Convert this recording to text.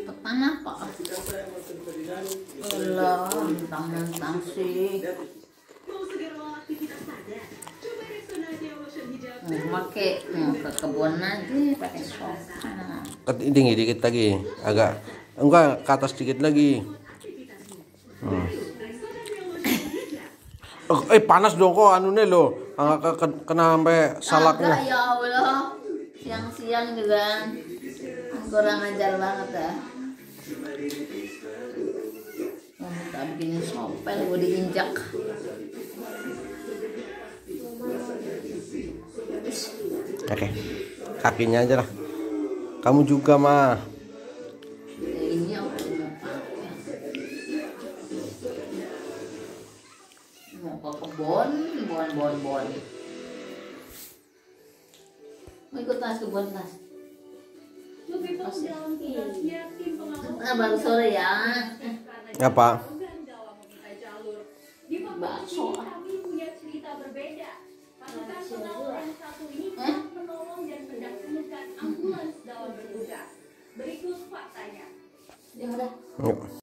Tepan apa? Allah, mentang-mentang sih. Pakai ke kebun aja pakai sofa. Ket- tinggi dikit lagi agak enggak ke atas dikit lagi Hmm. Oh, eh panas dong kok anunya lo kena sampai salaknya ya Allah. Siang-siang juga kurang ajar banget ya. Oh, tak bikin sopel gue diinjak. oke kakinya aja lah kamu juga mah Ya, mau ke kebun, bon bon bon. Mau ikut tas kebun tas. Nah, baru sore ya. apa Bakso. kami punya cerita berbeda. Pasukan pengawal yang satu ini telah menolong dan mendatangkan ambulans dalam bertugas. Berikut faktanya. Ya udah. Yuk.